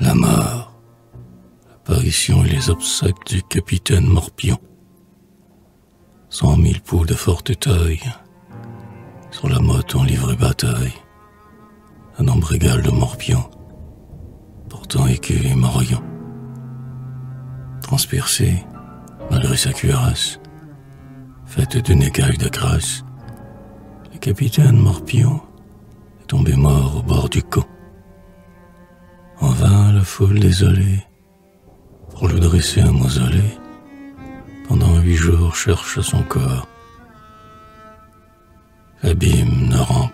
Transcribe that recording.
La mort, l'apparition et les obsèques du capitaine Morpion. Cent mille poules de forte taille, sur la motte en livrée bataille. Un nombre égal de Morpion, portant écu et morion. Transpercé, malgré sa cuirasse, faite d'une écaille de grâce, le capitaine Morpion la foule désolée, pour lui dresser un mausolée, pendant huit jours cherche son corps. L'abîme ne rend.